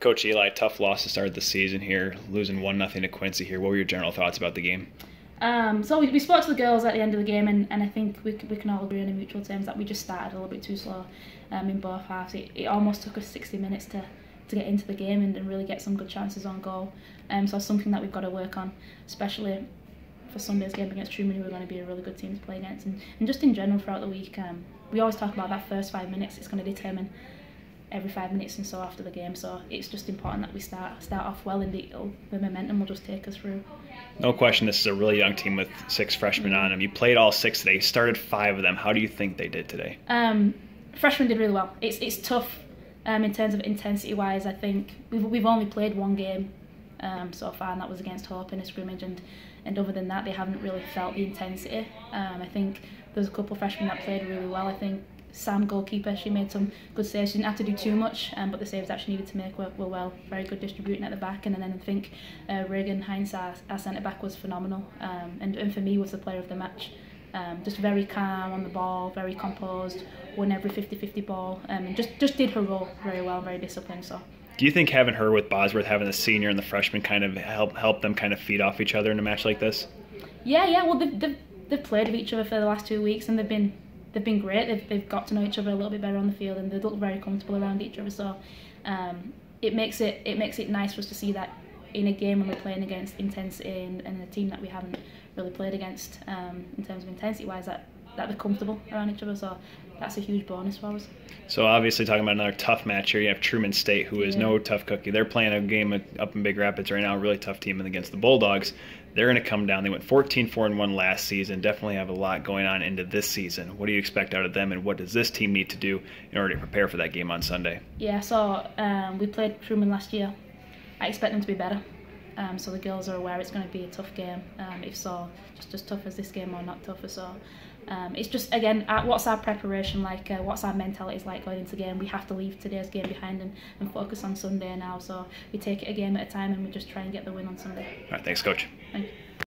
Coach Eli, tough loss to start the season here, losing one nothing to Quincy here. What were your general thoughts about the game? Um, so we, we spoke to the girls at the end of the game, and, and I think we, we can all agree on a mutual terms that we just started a little bit too slow um, in both halves. It, it almost took us 60 minutes to, to get into the game and, and really get some good chances on goal. Um, so it's something that we've got to work on, especially for Sunday's game against Truman, who are going to be a really good team to play against. And, and just in general throughout the week, um, we always talk about that first five minutes. It's going to determine every five minutes and so after the game. So it's just important that we start start off well, and the, the momentum will just take us through. No question, this is a really young team with six freshmen on them. You played all six today. You started five of them. How do you think they did today? Um, freshmen did really well. It's it's tough um, in terms of intensity wise. I think we've we've only played one game um, so far, and that was against Hope in a scrimmage, and and other than that, they haven't really felt the intensity. Um, I think there's a couple of freshmen that played really well. I think Sam goalkeeper. She made some good saves. She didn't have to do too much, um, but the saves that she needed to make were, were well. Very good distributing at the back, and then I think uh, Reagan Heinz, our, our centre back, was phenomenal. Um, and, and for me, was the player of the match. Um, just very calm on the ball, very composed, won every 50-50 ball, um, and just just did her role very well, very disciplined. So. Do you think having her with Bosworth, having the senior and the freshman, kind of help help them kind of feed off each other in a match like this? Yeah, yeah. Well, they've, they've, they've played with each other for the last two weeks, and they've been they've been great. They've, they've got to know each other a little bit better on the field, and they look very comfortable around each other. So um, it makes it it makes it nice for us to see that in a game when we're playing against intensity and, and a team that we haven't really played against um, in terms of intensity wise that that they're comfortable around each other. So that's a huge bonus for us. So obviously, talking about another tough match here, you have Truman State, who is yeah. no tough cookie. They're playing a game up in Big Rapids right now, a really tough team, and against the Bulldogs, they're going to come down. They went 14-4 and one last season. Definitely have a lot going on into this season. What do you expect out of them, and what does this team need to do in order to prepare for that game on Sunday? Yeah, so um, we played Truman last year. I expect them to be better. Um, so the girls are aware it's going to be a tough game. Um, if so, just as tough as this game or not tougher. So um, it's just again, uh, what's our preparation like? Uh, what's our mentality like going into the game? We have to leave today's game behind and, and focus on Sunday now. So we take it a game at a time and we just try and get the win on Sunday. All right, thanks, coach. Thank you.